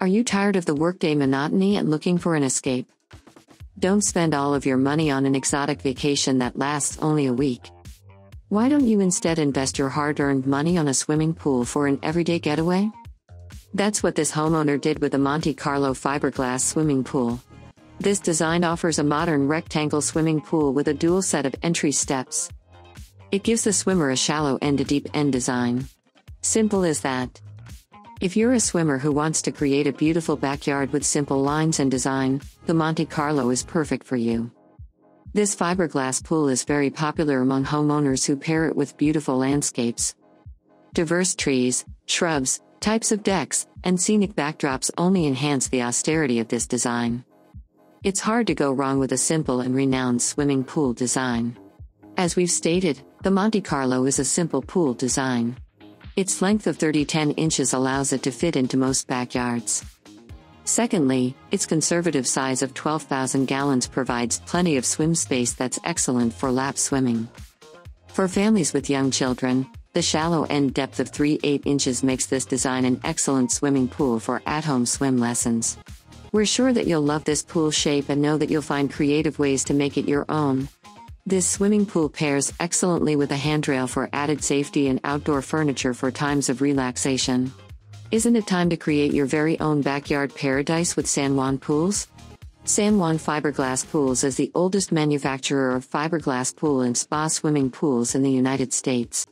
Are you tired of the workday monotony and looking for an escape? Don't spend all of your money on an exotic vacation that lasts only a week. Why don't you instead invest your hard earned money on a swimming pool for an everyday getaway? That's what this homeowner did with the Monte Carlo fiberglass swimming pool. This design offers a modern rectangle swimming pool with a dual set of entry steps. It gives the swimmer a shallow end to deep end design. Simple as that. If you're a swimmer who wants to create a beautiful backyard with simple lines and design, the Monte Carlo is perfect for you. This fiberglass pool is very popular among homeowners who pair it with beautiful landscapes. Diverse trees, shrubs, types of decks, and scenic backdrops only enhance the austerity of this design. It's hard to go wrong with a simple and renowned swimming pool design. As we've stated, the Monte Carlo is a simple pool design. Its length of 30 10 inches allows it to fit into most backyards. Secondly, its conservative size of 12,000 gallons provides plenty of swim space that's excellent for lap swimming. For families with young children, the shallow end depth of 3 8 inches makes this design an excellent swimming pool for at home swim lessons. We're sure that you'll love this pool shape and know that you'll find creative ways to make it your own. This swimming pool pairs excellently with a handrail for added safety and outdoor furniture for times of relaxation. Isn't it time to create your very own backyard paradise with San Juan Pools? San Juan Fiberglass Pools is the oldest manufacturer of fiberglass pool and spa swimming pools in the United States.